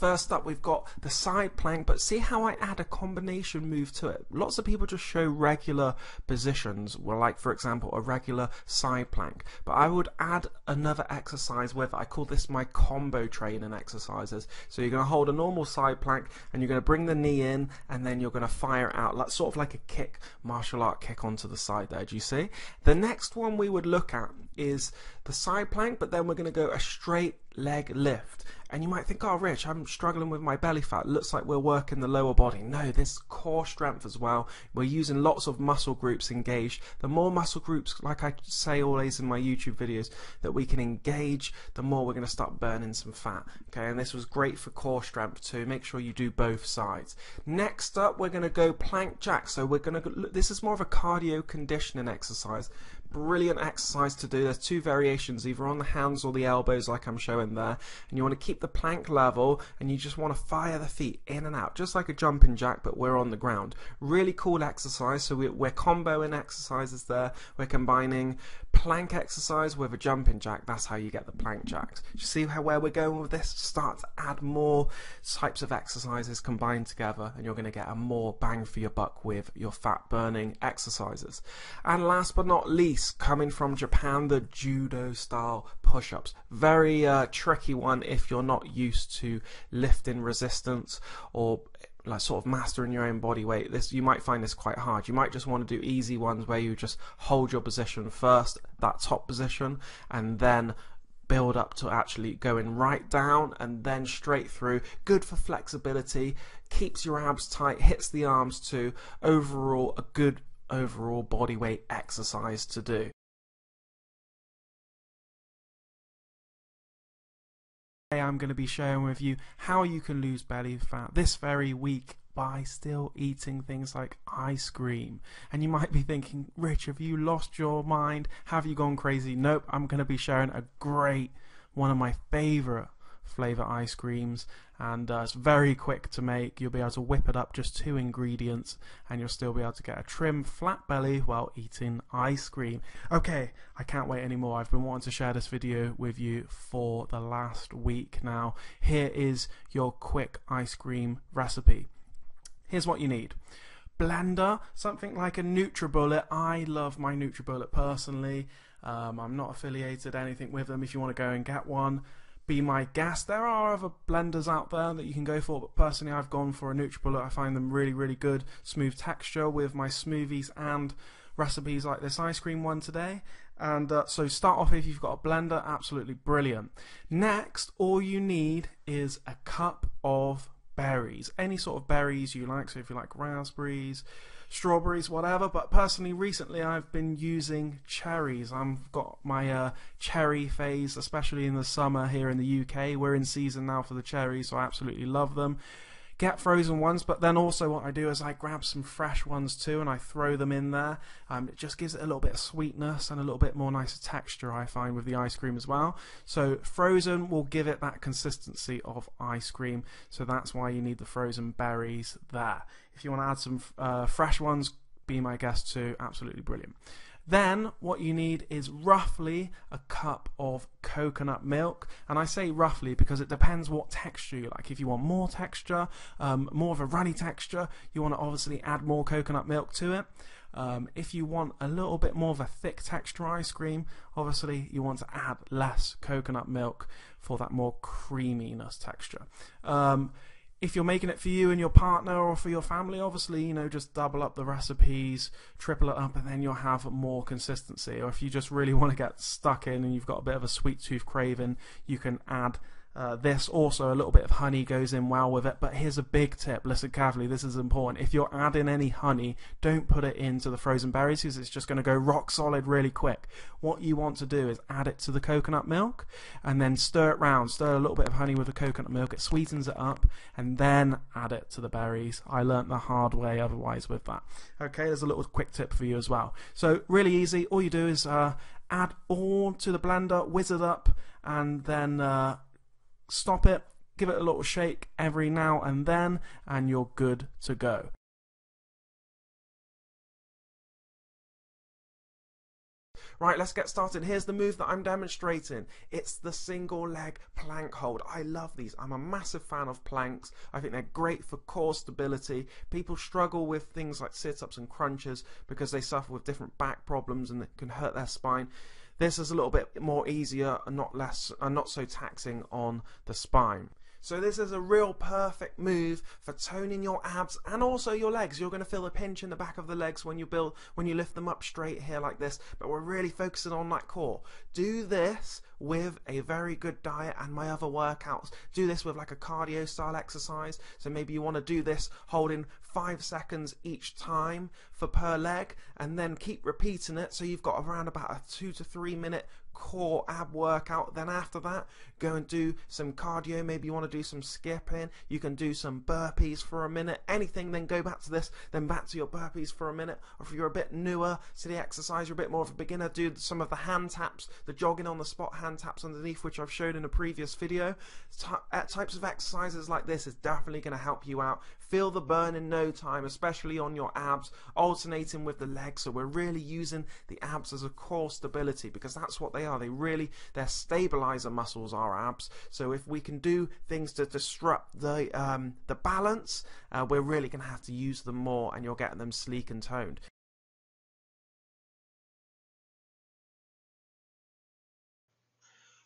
First up, we've got the side plank, but see how I add a combination move to it. Lots of people just show regular positions, like for example, a regular side plank, but I would add another exercise with it. I call this my combo training exercises. So you're going to hold a normal side plank and you're going to bring the knee in and then you're going to fire out, like sort of like a kick, martial art kick onto the side there. Do you see? The next one we would look at is the side plank, but then we're going to go a straight leg lift. And you might think, oh, Rich, I'm struggling with my belly fat. Looks like we're working the lower body. No, this core strength as well. We're using lots of muscle groups engaged. The more muscle groups, like I say always in my YouTube videos, that we can engage, the more we're going to start burning some fat. Okay, and this was great for core strength too. Make sure you do both sides. Next up, we're going to go plank jack. So we're going to, this is more of a cardio conditioning exercise brilliant exercise to do. There's two variations, either on the hands or the elbows, like I'm showing there. And you want to keep the plank level, and you just want to fire the feet in and out, just like a jumping jack, but we're on the ground. Really cool exercise. So we're, comboing exercises there. We're combining plank exercise with a jumping jack. That's how you get the plank jacks. You see how where we're going with this? Start to add more types of exercises combined together, and you're going to get a more bang for your buck with your fat burning exercises. And last but not least, coming from Japan, the judo style push ups. Very uh, tricky one if you're not used to lifting resistance or like sort of mastering your own body weight this you might find this quite hard. You might just want to do easy ones where you just hold your position first that top position and then build up to actually going right down and then straight through. Good for flexibility keeps your abs tight hits the arms too. Overall a good overall body weight exercise to do. I'm going to be sharing with you how you can lose belly fat this very week by still eating things like ice cream. And you might be thinking, Rich, have you lost your mind? Have you gone crazy? Nope, I'm going to be sharing a great, one of my favorite flavor ice creams and uh, it's very quick to make. You'll be able to whip it up just two ingredients and you'll still be able to get a trim flat belly while eating ice cream. Okay I can't wait anymore. I've been wanting to share this video with you for the last week now. Here is your quick ice cream recipe. Here's what you need. Blender something like a NutriBullet. I love my NutriBullet personally. Um, I'm not affiliated anything with them. If you want to go and get one be my guest. There are other blenders out there that you can go for, but personally I've gone for a NutriBullet. I find them really, really good. Smooth texture with my smoothies and recipes like this ice cream one today. And uh, so start off if you've got a blender, absolutely brilliant. Next, all you need is a cup of berries. Any sort of berries you like, so if you like raspberries, strawberries, whatever. But personally, recently I've been using cherries. I've got my uh, cherry phase, especially in the summer here in the UK. We're in season now for the cherries, so I absolutely love them get frozen ones, but then also what I do is I grab some fresh ones too and I throw them in there. Um, it just gives it a little bit of sweetness and a little bit more nicer texture I find with the ice cream as well. So frozen will give it that consistency of ice cream, so that's why you need the frozen berries there. If you want to add some uh, fresh ones, be my guest too, absolutely brilliant. Then what you need is roughly a cup of coconut milk. And I say roughly because it depends what texture you like. If you want more texture, um, more of a runny texture, you want to obviously add more coconut milk to it. Um, if you want a little bit more of a thick texture ice cream, obviously you want to add less coconut milk for that more creaminess texture. Um, if you're making it for you and your partner or for your family, obviously, you know, just double up the recipes, triple it up, and then you'll have more consistency. Or if you just really want to get stuck in and you've got a bit of a sweet tooth craving, you can add uh, this also a little bit of honey goes in well with it but here's a big tip. Listen carefully this is important. If you're adding any honey don't put it into the frozen berries because it's just going to go rock solid really quick. What you want to do is add it to the coconut milk and then stir it round. Stir a little bit of honey with the coconut milk. It sweetens it up and then add it to the berries. I learnt the hard way otherwise with that. Okay there's a little quick tip for you as well. So really easy. All you do is uh, add all to the blender whiz it up and then uh, stop it, give it a little shake every now and then, and you're good to go. Right, let's get started. Here's the move that I'm demonstrating. It's the single leg plank hold. I love these. I'm a massive fan of planks. I think they're great for core stability. People struggle with things like sit-ups and crunches because they suffer with different back problems and it can hurt their spine. This is a little bit more easier and not less and not so taxing on the spine. So this is a real perfect move for toning your abs and also your legs. You're going to feel a pinch in the back of the legs when you build when you lift them up straight here like this, but we're really focusing on that core. Do this with a very good diet and my other workouts. Do this with like a cardio style exercise. So maybe you want to do this holding 5 seconds each time for per leg and then keep repeating it so you've got around about a 2 to 3 minute core ab workout. Then after that, go and do some cardio. Maybe you want to do some skipping. You can do some burpees for a minute. Anything, then go back to this, then back to your burpees for a minute. Or if you're a bit newer to the exercise, you're a bit more of a beginner, do some of the hand taps, the jogging on the spot hand taps underneath, which I've showed in a previous video. Uh, types of exercises like this is definitely going to help you out. Feel the burn in no time, especially on your abs, alternating with the legs. So we're really using the abs as a core stability because that's what they are. They really, their stabilizer muscles are abs. So if we can do things to disrupt the um, the balance, uh, we're really going to have to use them more, and you're getting them sleek and toned.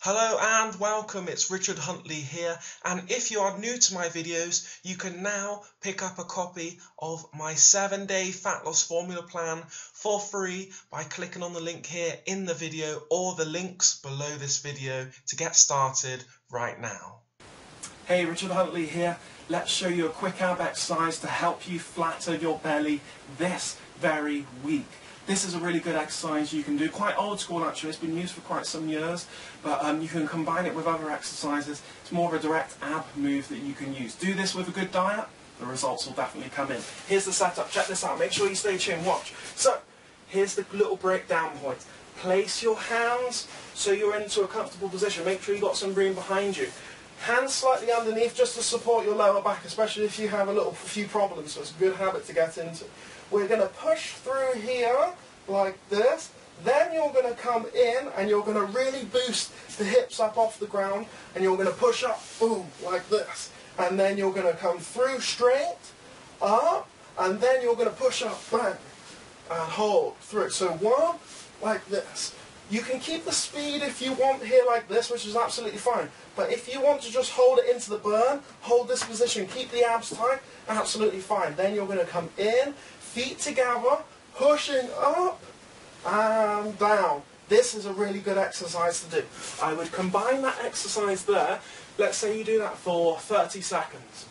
Hello and welcome, it's Richard Huntley here and if you are new to my videos you can now pick up a copy of my 7 day fat loss formula plan for free by clicking on the link here in the video or the links below this video to get started right now. Hey Richard Huntley here, let's show you a quick ab exercise to help you flatter your belly this very week. This is a really good exercise you can do, quite old school actually, it's been used for quite some years, but um, you can combine it with other exercises. It's more of a direct ab move that you can use. Do this with a good diet, the results will definitely come in. Here's the setup, check this out, make sure you stay tuned, watch. So, here's the little breakdown point. Place your hands so you're into a comfortable position, make sure you've got some room behind you. Hands slightly underneath just to support your lower back, especially if you have a little few problems, so it's a good habit to get into. We're going to push through here like this. Then you're going to come in and you're going to really boost the hips up off the ground and you're going to push up, boom, like this. And then you're going to come through straight, up, and then you're going to push up, bang, and hold through. So one, like this. You can keep the speed if you want here like this, which is absolutely fine. But if you want to just hold it into the burn, hold this position, keep the abs tight, absolutely fine. Then you're going to come in, feet together, pushing up and down. This is a really good exercise to do. I would combine that exercise there. Let's say you do that for 30 seconds.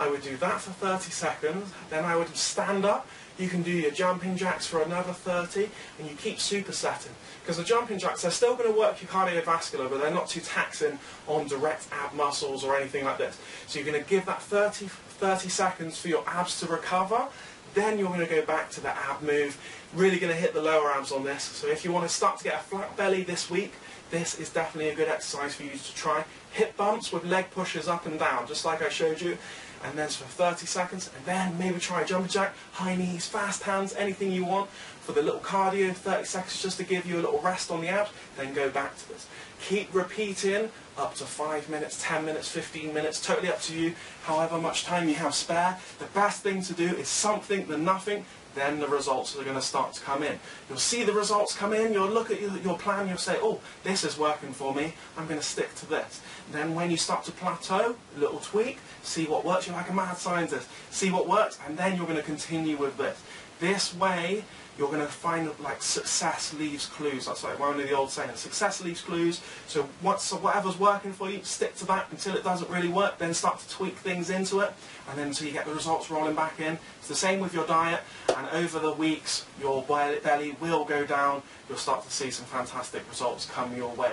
I would do that for 30 seconds, then I would stand up. You can do your jumping jacks for another 30, and you keep supersetting. Because the jumping jacks, they're still going to work your cardiovascular, but they're not too taxing on direct ab muscles or anything like this. So you're going to give that 30, 30 seconds for your abs to recover, then you're going to go back to the ab move. Really going to hit the lower abs on this. So if you want to start to get a flat belly this week, this is definitely a good exercise for you to try. Hip bumps with leg pushes up and down, just like I showed you. And then for 30 seconds, and then maybe try a jumping jack, high knees, fast hands, anything you want. For the little cardio, 30 seconds just to give you a little rest on the abs, then go back to this. Keep repeating up to 5 minutes, 10 minutes, 15 minutes, totally up to you, however much time you have spare. The best thing to do is something than nothing, then the results are going to start to come in. You'll see the results come in, you'll look at your, plan, you'll say, oh, this is working for me, I'm going to stick to this. Then when you start to plateau, a little tweak, see what works, you're like a mad scientist, see what works, and then you're going to continue with this. This way, you're going to find like success leaves clues. That's like one of the old sayings. Success leaves clues. So what's, whatever's working for you, stick to that until it doesn't really work. Then start to tweak things into it, and then until you get the results rolling back in. It's the same with your diet. And over the weeks, your belly will go down. You'll start to see some fantastic results come your way.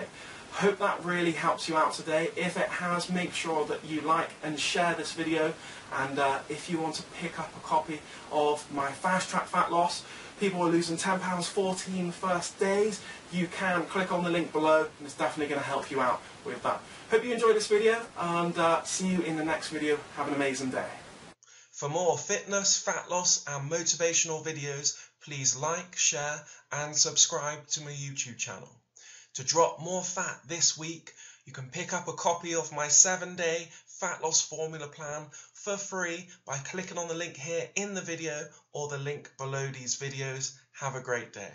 Hope that really helps you out today. If it has, make sure that you like and share this video. And uh, if you want to pick up a copy of my Fast Track Fat Loss, people are losing £10 14 first days, you can click on the link below and it's definitely going to help you out with that. Hope you enjoyed this video and uh, see you in the next video. Have an amazing day. For more fitness, fat loss, and motivational videos, please like, share, and subscribe to my YouTube channel. To drop more fat this week, you can pick up a copy of my seven day fat loss formula plan for free by clicking on the link here in the video or the link below these videos. Have a great day.